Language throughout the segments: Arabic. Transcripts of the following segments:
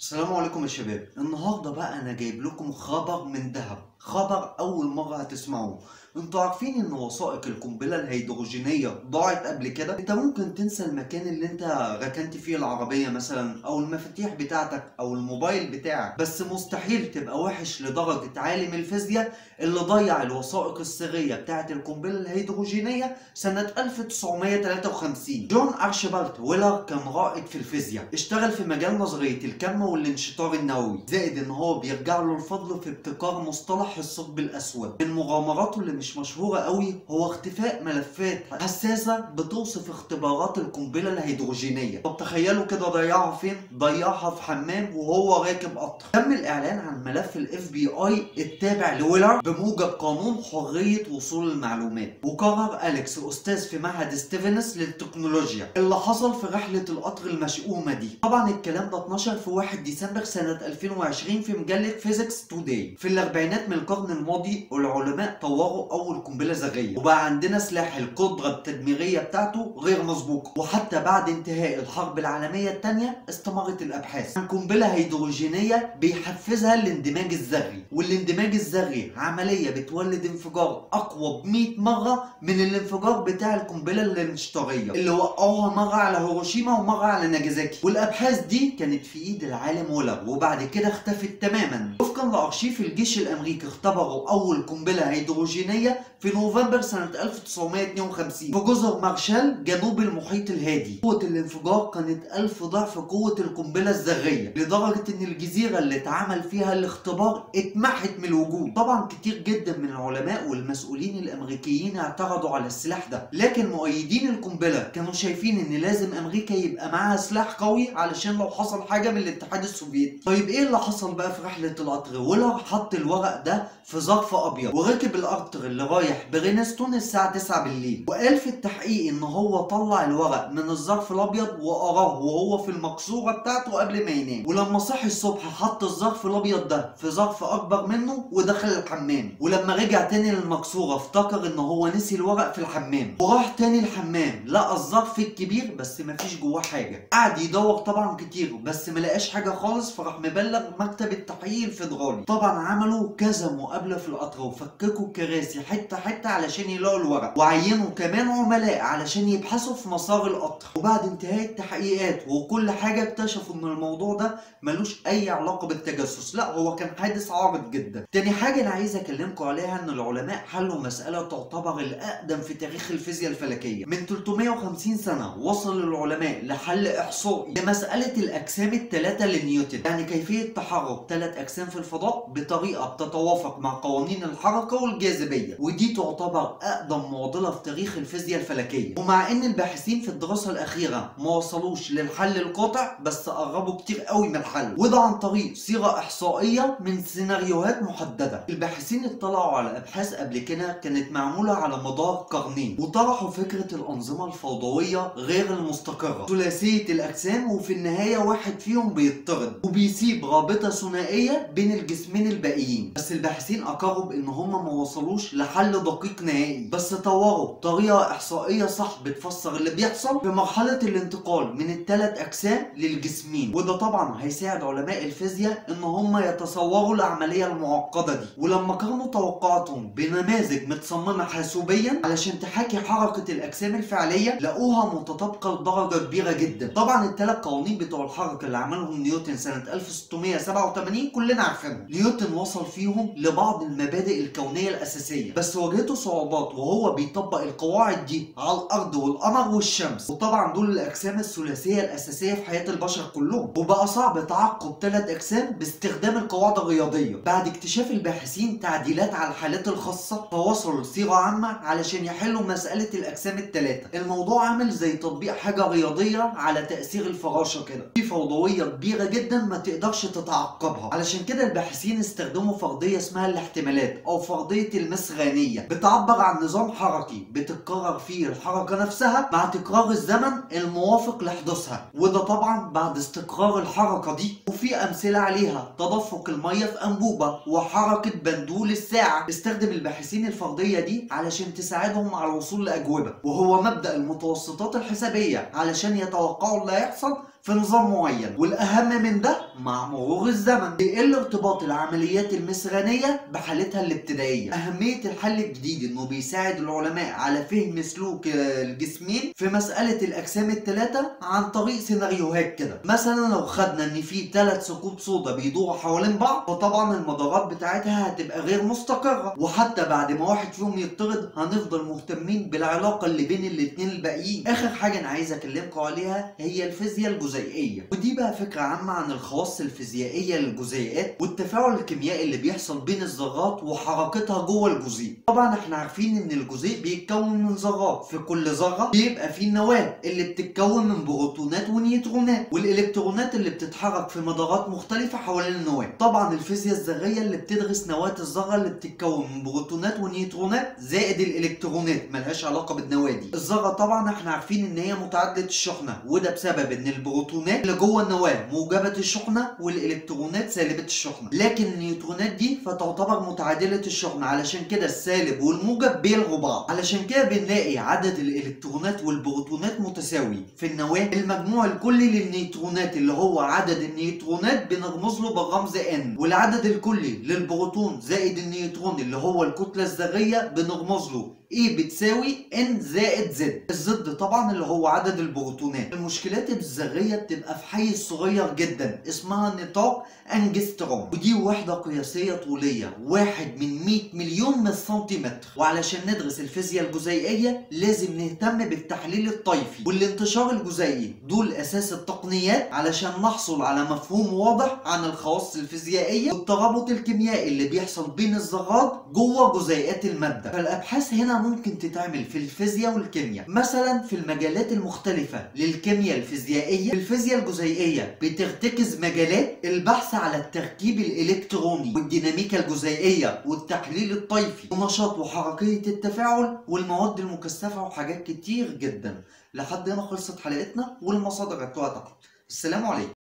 السلام عليكم يا شباب. النهارده بقى أنا جايب لكم خبر من دهب. خبر أول مرة هتسمعوه. أنتوا عارفين إن وثائق القنبلة الهيدروجينية ضاعت قبل كده؟ أنت ممكن تنسى المكان اللي أنت ركنت فيه العربية مثلا أو المفاتيح بتاعتك أو الموبايل بتاعك. بس مستحيل تبقى وحش لدرجة عالم الفيزياء اللي ضيع الوثائق السريه بتاعه القنبلة الهيدروجينية سنة 1953 جون ارشيبالد ويلر كان رائد في الفيزياء اشتغل في مجال نظرية الكم والانشطار النووي زائد إن هو بيرجع له الفضل في ابتكار مصطلح الثقب الأسود. من مغامراته اللي مش مشهورة قوي هو اختفاء ملفات حساسة بتوصف اختبارات القنبلة الهيدروجينية. طب تخيلوا كده ضيعها فين؟ ضيعها في حمام وهو راكب قطر. تم الإعلان عن ملف ال FBI التابع لويلر بموجب قانون حرية وصول المعلومات. وقرر أليكس أستاذ في معهد ستيفنس للتكنولوجيا اللي حصل في رحلة القطر المشؤومة دي. طبعا الكلام ده اتنشر في 1 ديسمبر سنة 2020 في مجلة Physics Today في الأربعينات من القرن الماضي العلماء طوروا أول قنبلة ذرية وبقى عندنا سلاح القدرة التدميرية بتاعته غير مسبوقه وحتى بعد انتهاء الحرب العالمية الثانية استمرت الأبحاث. عن قنبله هيدروجينية بيحفزها الاندماج الذري والاندماج الذري عملية بتولد انفجار أقوى ب 100 مرة من الانفجار بتاع القنبلة الانشطاريه اللي وقعوها مرة على هيروشيما ومرة على ناجازاكي. والأبحاث دي كانت في إيد العالم. ويلر وبعد كده اختفت تماما. وفقا لأرشيف الجيش الأمريكي اختبروا أول قنبلة هيدروجينية في نوفمبر سنة 1952 في جزر مارشال جنوب المحيط الهادي. قوة الانفجار كانت ألف ضعف قوة القنبلة الذرية لدرجة إن الجزيرة اللي اتعمل فيها الاختبار اتمحت من الوجود. طبعا كتير جدا من العلماء والمسؤولين الأمريكيين اعترضوا على السلاح ده لكن مؤيدين القنبلة كانوا شايفين إن لازم أمريكا يبقى معاها سلاح قوي علشان لو حصل حاجة من الاتحاد السوفيتي. طيب إيه اللي حصل بقى في رحلة القطر ويلر حط الورق ده في ظرف أبيض. وركب القطر اللي رايح برينستون الساعة 9 بالليل. وقال في التحقيق إن هو طلع الورق من الظرف الأبيض وقراه وهو في المقصورة بتاعته قبل ما ينام. ولما صحي الصبح حط الظرف الأبيض ده في ظرف أكبر منه ودخل الحمام. ولما رجع تاني للمقصورة افتكر إن هو نسي الورق في الحمام. وراح تاني الحمام لقى الظرف الكبير بس مفيش جواه حاجة. قعد يدور طبعا كتير بس ملقاش حاجة خالص فراح مبلغ مكتب التحقيق الفيدرالي طبعا عملوا كذا مقابلة في القطر وفككوا الكراسي حتة حتة علشان يلاقوا الورق. وعينوا كمان عملاء علشان يبحثوا في مسار القطر. وبعد انتهاء التحقيقات وكل حاجة اكتشفوا إن الموضوع ده ملوش أي علاقة بالتجسس. لا هو كان حادث عارض جدا. تاني حاجة أنا عايز أكلمكم عليها إن العلماء حلوا مسألة تعتبر الأقدم في تاريخ الفيزياء الفلكية. من 350 سنة وصل العلماء لحل إحصائي لمسألة الأجسام الثلاثه لنيوتن يعني كيفية تحرك ثلاث أجسام في الفضاء بطريقة بتتوافق مع قوانين الحركة والجاذبية ودي تعتبر أقدم معضلة في تاريخ الفيزياء الفلكية. ومع إن الباحثين في الدراسة الأخيرة ما وصلوش للحل القاطع بس قربوا كتير قوي من الحل. وده عن طريق صيغة إحصائية من سيناريوهات محددة. الباحثين اطلعوا على أبحاث قبل كده كانت معمولة على مدار قرنين وطرحوا فكرة الأنظمة الفوضوية غير المستقرة. ثلاثية الأجسام وفي النهاية واحد فيهم بيطرد وبيسيب رابطة ثنائية بين الجسمين الباقيين. بس الباحثين أقروا بإن هم ما وصلوش لحل دقيق نهائي. بس طوروا طريقة إحصائية صح بتفسر اللي بيحصل في مرحلة الانتقال من الثلاث أجسام للجسمين. وده طبعا هيساعد علماء الفيزياء إن هم يتصوروا العملية المعقدة دي. ولما قارنوا توقعاتهم بنماذج متصممة حاسوبيا علشان تحاكي حركة الأجسام الفعلية لقوها متطابقة لدرجة كبيرة جدا. طبعا الثلاث قوانين بتوع الحركة اللي عملهم نيوتن سنة 1687 كلنا عارفينهم نيوتن وصل فيهم لبعض المبادئ الكونية الأساسية بس واجهته صعوبات وهو بيطبق القواعد دي على الأرض والقمر والشمس. وطبعا دول الأجسام الثلاثية الأساسية في حياة البشر كلهم. وبقى صعب تعقب ثلاث أجسام باستخدام القواعد الرياضية. بعد اكتشاف الباحثين تعديلات على الحالات الخاصة فوصلوا لصيغه عامة علشان يحلوا مسألة الأجسام الثلاثه الموضوع عامل زي تطبيق حاجة رياضية على تأثير الفراشه كده. في فوضوية كبيرة جدا ما تقدرش تتعقبها. علشان كده الباحثين استخدموا فرضيه اسمها الاحتمالات أو فرضيه المسغانيه بتعبر عن نظام حركي بتتكرر فيه الحركة نفسها مع تكرار الزمن الموافق لحدوثها وده طبعا بعد استقرار الحركة دي. وفي أمثلة عليها تدفق المية في أنبوبة وحركة بندول الساعة. استخدم الباحثين الفرضيه دي علشان تساعدهم على الوصول لأجوبة وهو مبدأ المتوسطات الحسابية علشان يتوقعوا اللي هيحصل في نظام معين. والأهم من ده مع مرور الزمن. بيقل ارتباط العمليات المسرانيه بحالتها الابتدائية؟ أهمية الحل الجديد إنه بيساعد العلماء على فهم سلوك الجسمين في مسألة الأجسام الثلاثه عن طريق سيناريوهات كده. مثلا لو خدنا إن في ثلاث ثقوب سودا بيدوروا حوالين بعض فطبعا المدارات بتاعتها هتبقى غير مستقرة. وحتى بعد ما واحد فيهم يطرد هنفضل مهتمين بالعلاقة اللي بين الاثنين الباقيين. آخر حاجة أنا عايز أكلمكم عليها هي الفيزياء الجزيئيه ودي بقى فكرة عامة عن الخواص الفيزيائية للجزيئات والتفاعل الكيميائي اللي بيحصل بين الذرات وحركتها جوه الجزيء. طبعا إحنا عارفين إن الجزيء بيتكون من ذرات. في كل ذرة بيبقى فيه النواه اللي بتتكون من بروتونات ونيوترونات والإلكترونات اللي بتتحرك في مدارات مختلفة حوالين النواه طبعا الفيزياء الذرية اللي بتدرس نواه الذرة اللي بتتكون من بروتونات ونيوترونات زائد الإلكترونات ملهاش علاقة بالنواه دي الذرة طبعا إحنا عارفين إن هي متعددة الشحنة وده بسبب إن البروتونات اللي جوه النواه موجبة الشحنة والإلكترونات سالبة الشحنة. لكن النيوترونات دي فتعتبر متعادلة الشحنة. علشان كده السالب والموجب بيلغوا بعض. علشان كده بنلاقي عدد الإلكترونات والبروتونات متساوي. في النواه المجموع الكلي للنيوترونات اللي هو عدد النيوترونات بنرمز له بالرمز n. والعدد الكلي للبروتون زائد النيوترون اللي هو الكتلة الذرية بنرمز له A بتساوي N زائد Z. ال Z طبعا اللي هو عدد البروتونات. المشكلات الذرية بتبقى في حيز صغير جدا اسمها نطاق أنجستروم. ودي وحدة قياسية طولية واحد من 100 مليون من السنتيمتر وعلشان ندرس الفيزياء الجزيئية لازم نهتم بالتحليل الطيفي والانتشار الجزيئي دول أساس التقنيات علشان نحصل على مفهوم واضح عن الخواص الفيزيائية والترابط الكيميائي اللي بيحصل بين الذرات جوه جزيئات المادة. فالأبحاث هنا ممكن تتعمل في الفيزياء والكيمياء مثلا في المجالات المختلفة للكيمياء الفيزيائية الفيزياء الجزيئية بترتكز مجالات البحث على التركيب الإلكتروني والديناميكا الجزيئية والتحليل الطيفي ونشاط وحركية التفاعل والمواد المكثفة وحاجات كتير جدا. لحد هنا خلصت حلقتنا والمصادر هتلاقوها تحت. السلام عليكم.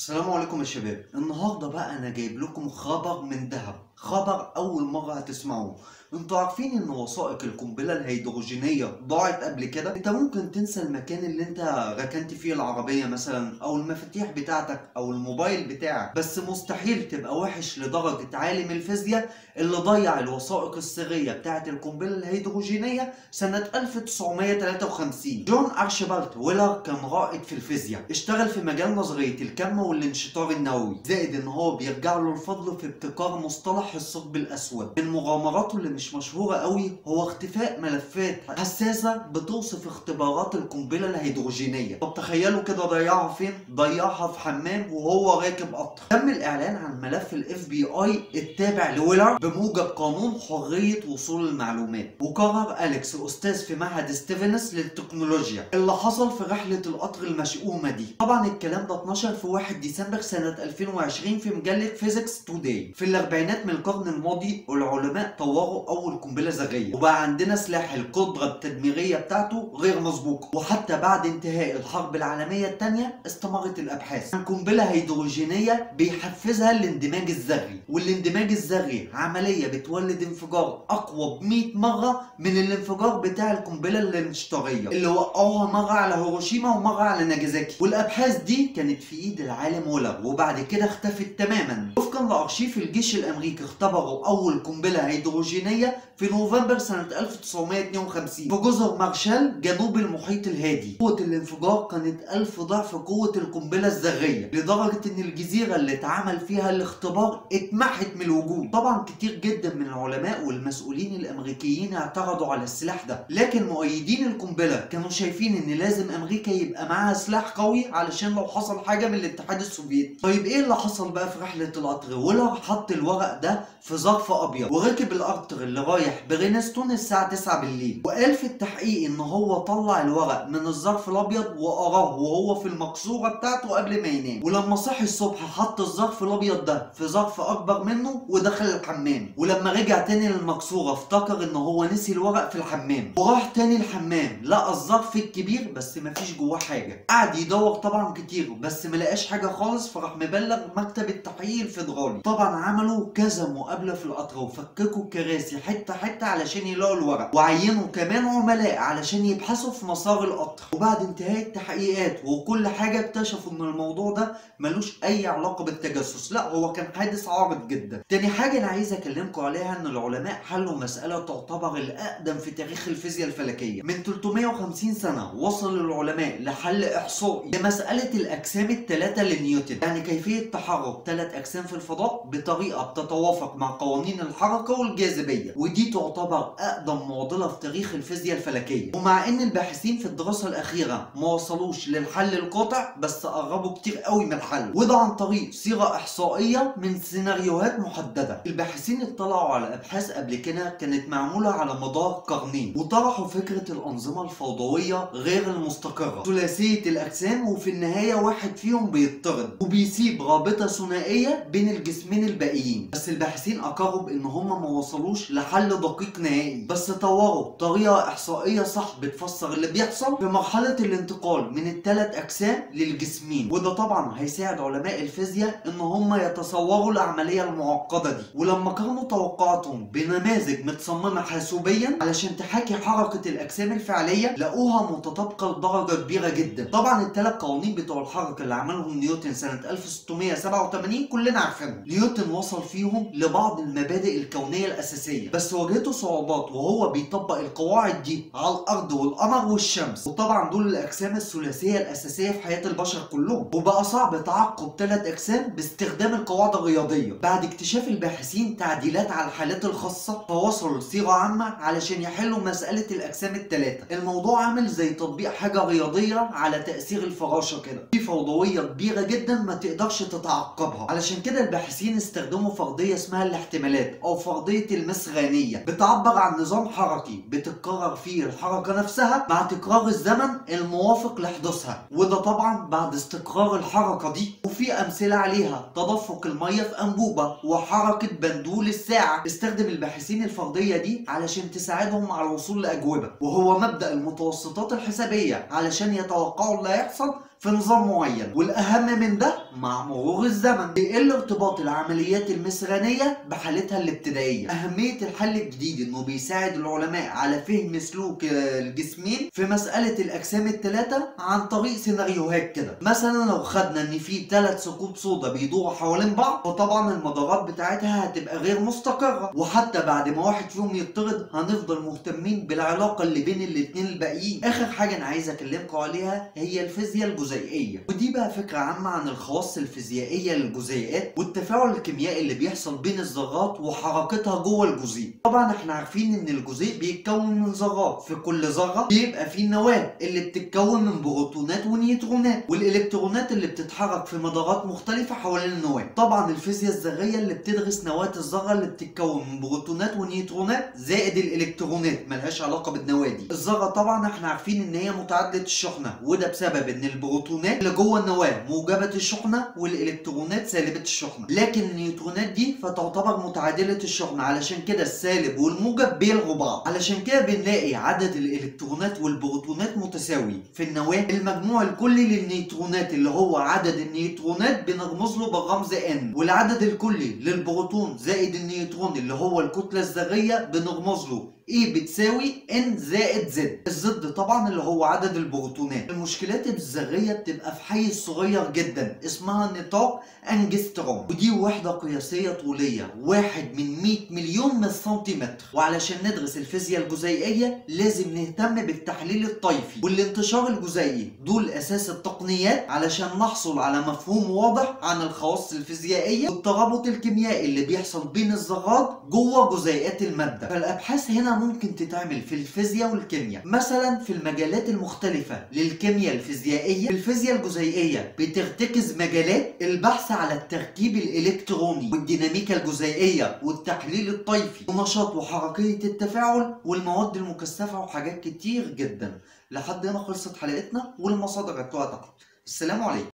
السلام عليكم يا شباب. النهارده بقى أنا جايب لكم خبر من دهب. خبر أول مرة هتسمعوه أنتوا عارفين إن وثائق القنبلة الهيدروجينية ضاعت قبل كده؟ انت ممكن تنسى المكان اللي انت ركنت فيه العربية مثلا أو المفاتيح بتاعتك أو الموبايل بتاعك. بس مستحيل تبقى وحش لدرجة عالم الفيزياء اللي ضيع الوثائق السريه بتاعت القنبلة الهيدروجينية سنة 1953 جون ارشبالد ويلر كان رائد في الفيزياء. اشتغل في مجال نظرية الكم والانشطار النووي. زائد إن هو بيرجع له الفضل في ابتكار مصطلح الثقب الأسود. من مغامراته اللي مش مشهورة قوي هو اختفاء ملفات حساسة بتوصف اختبارات القنبلة الهيدروجينية. طب تخيلوا كده ضيعها فين؟ ضيعها في حمام وهو راكب قطر. تم الإعلان عن ملف ال FBI التابع لويلر بموجب قانون حرية وصول المعلومات. وقرر أليكس أستاذ في معهد ستيفنس للتكنولوجيا اللي حصل في رحلة القطر المشؤومة دي. طبعا الكلام ده اتنشر في 1 ديسمبر سنة 2020 في مجلة Physics Today في الأربعينات من القرن الماضي العلماء طوروا أول قنبلة ذرية وبقى عندنا سلاح القدرة التدميرية بتاعته غير مسبوقه وحتى بعد انتهاء الحرب العالمية الثانية استمرت الأبحاث عن قنبلة هيدروجينية بيحفزها الاندماج الذري. والاندماج الذري عملية بتولد انفجار أقوى ب 100 مرة من الانفجار بتاع القنبلة الانشطاريه اللي وقعوها مرة على هيروشيما ومرة على ناجازاكي. والأبحاث دي كانت في إيد العالم ويلر وبعد كده اختفت تماما. وفقا لأرشيف الجيش الأمريكي اختبروا أول قنبلة هيدروجينية في نوفمبر سنة 1952 في جزر مارشال جنوب المحيط الهادي. قوة الانفجار كانت ألف ضعف قوة القنبلة الذرية لدرجة إن الجزيرة اللي اتعمل فيها الاختبار اتمحت من الوجود. طبعا كتير جدا من العلماء والمسؤولين الأمريكيين اعترضوا على السلاح ده لكن مؤيدين القنبلة كانوا شايفين إن لازم أمريكا يبقى معاها سلاح قوي علشان لو حصل حاجة من الاتحاد السوفيتي. طيب إيه اللي حصل بقى في رحلة القطر ويلر حط الورق ده في ظرف أبيض وركب القطر اللي رايح برينستون الساعة 9 بالليل. وقال في التحقيق إن هو طلع الورق من الظرف الأبيض وقراه وهو في المقصورة بتاعته قبل ما ينام. ولما صحي الصبح حط الظرف الأبيض ده في ظرف أكبر منه ودخل الحمام. ولما رجع تاني للمقصورة افتكر إن هو نسي الورق في الحمام. وراح تاني الحمام لقى الظرف الكبير بس مفيش جواه حاجة. قعد يدور طبعا كتير بس ملقاش حاجة خالص فراح مبلغ مكتب التحقيق الفيدرالي. طبعا عملوا كذا مقابلة في القطر وفككوا الكراسي حتة حتة علشان يلاقوا الورق وعينوا كمان عملاء علشان يبحثوا في مسار القطر. وبعد انتهاء التحقيقات وكل حاجة اكتشفوا إن الموضوع ده ملوش أي علاقة بالتجسس لأ هو كان حادث عارض جدا. تاني حاجة أنا عايز اكلمكم عليها إن العلماء حلوا مسألة تعتبر الأقدم في تاريخ الفيزياء الفلكية. من 350 سنة وصل العلماء لحل احصائي لمسألة الأجسام الثلاثة لنيوتن يعني كيفية تحرك ثلاث أجسام في الفضاء بطريقة بتتوافق مع قوانين الحركة والجاذبية ودي تعتبر أقدم معضلة في تاريخ الفيزياء الفلكية. ومع إن الباحثين في الدراسة الأخيرة ما وصلوش للحل القاطع بس قربوا كتير قوي من الحل. وده عن طريق صيغة إحصائية من سيناريوهات محددة. الباحثين اطلعوا على أبحاث قبل كده كانت معمولة على مدار قرنين وطرحوا فكرة الأنظمة الفوضوية غير المستقرة. ثلاثية الأجسام وفي النهاية واحد فيهم بيطرد وبيسيب رابطة ثنائية بين الجسمين الباقيين. بس الباحثين أقروا بأن هم ما وصلوش لحل دقيق نهائي بس طوروا طريقة إحصائية صح بتفسر اللي بيحصل في مرحلة الانتقال من الثلاث أجسام للجسمين. وده طبعا هيساعد علماء الفيزياء إن هم يتصوروا العملية المعقدة دي. ولما قارنوا توقعاتهم بنماذج متصممة حاسوبيا علشان تحاكي حركة الأجسام الفعلية لقوها متطابقة لدرجة كبيرة جدا. طبعا الثلاث قوانين بتوع الحركة اللي عملهم نيوتن سنة 1687 كلنا عارفينهم. نيوتن وصل فيهم لبعض المبادئ الكونية الأساسية بس واجهته صعوبات وهو بيطبق القواعد دي على الأرض والقمر والشمس. وطبعا دول الأجسام الثلاثية الأساسية في حياة البشر كلهم. وبقى صعب تعقب ثلاث أجسام باستخدام القواعد الرياضية. بعد اكتشاف الباحثين تعديلات على الحالات الخاصة فوصلوا لصيغة عامة علشان يحلوا مسألة الأجسام الثلاثة الموضوع عامل زي تطبيق حاجة رياضية على تأثير الفراشة كده. في فوضوية كبيرة جدا ما تقدرش تتعقبها. علشان كده الباحثين استخدموا فرضية اسمها الاحتمالات أو فرضية المسغانية بتعبر عن نظام حركي بتتكرر فيه الحركة نفسها مع تكرار الزمن الموافق لحدوثها. وده طبعا بعد استقرار الحركة دي. وفي أمثلة عليها تدفق المية في أنبوبة وحركة بندول الساعة. استخدم الباحثين الفرضية دي علشان تساعدهم على الوصول لأجوبة. وهو مبدأ المتوسطات الحسابية علشان يتوقعوا اللي هيحصل في نظام معين. والأهم من ده مع مرور الزمن. بيقل ارتباط العمليات المسرانيه بحالتها الابتدائية. أهمية الحل الجديد إنه بيساعد العلماء على فهم سلوك الجسمين في مسألة الأجسام الثلاثه عن طريق سيناريوهات كده. مثلا لو خدنا إن في ثلاث ثقوب سودا بيدوروا حوالين بعض فطبعا المدارات بتاعتها هتبقى غير مستقرة. وحتى بعد ما واحد فيهم يطرد هنفضل مهتمين بالعلاقة اللي بين الاثنين الباقيين. آخر حاجة أنا عايز أكلمكم عليها هي الفيزياء الجزيئية. ودي بقى فكرة عامة عن الخواص الفيزيائية للجزيئات والتفاعل الكيميائي اللي بيحصل بين الذرات وحركتها جوه الجزيء. طبعا إحنا عارفين إن الجزيء بيتكون من ذرات في كل ذرة بيبقى فيه نواة اللي بتتكون من بروتونات ونيوترونات والإلكترونات اللي بتتحرك في مدارات مختلفة حوالين النواة طبعا الفيزياء الذرية اللي بتدرس نواة الذرة اللي بتتكون من بروتونات ونيوترونات زائد الإلكترونات ملهاش علاقة بالنواة دي الذرة طبعا إحنا عارفين إن هي متعددة الشحنة وده بسبب إن البروتونات اللي جوه النواه موجبة الشحنة والإلكترونات سالبة الشحنة. لكن النيوترونات دي فتعتبر متعادلة الشحنة. علشان كده السالب والموجب بيلغوا بعض. علشان كده بنلاقي عدد الإلكترونات والبروتونات متساوي. في النواة المجموع الكلي للنيوترونات اللي هو عدد النيوترونات بنرمز له بالرمز n. والعدد الكلي للبروتون زائد النيوترون اللي هو الكتلة الذريه بنرمز له A بتساوي N زائد Z. ال Z طبعا اللي هو عدد البروتونات. المشكلات الذرية بتبقى في حيز صغير جدا اسمها نطاق أنجستروم. ودي وحدة قياسية طولية واحد من 100 مليون من السنتيمتر وعلشان ندرس الفيزياء الجزيئية لازم نهتم بالتحليل الطيفي. والانتشار الجزيئي دول أساس التقنيات علشان نحصل على مفهوم واضح عن الخواص الفيزيائية والترابط الكيميائي اللي بيحصل بين الذرات جوه جزيئات المادة. فالأبحاث هنا ممكن تتعمل في الفيزياء والكيمياء مثلا في المجالات المختلفة للكيمياء الفيزيائية الفيزياء الجزيئية بترتكز مجالات البحث على التركيب الإلكتروني والديناميكا الجزيئية والتحليل الطيفي ونشاط وحركية التفاعل والمواد المكثفة وحاجات كتير جدا. لحد هنا خلصت حلقتنا والمصادر هتلاقوها تحت السلام عليكم.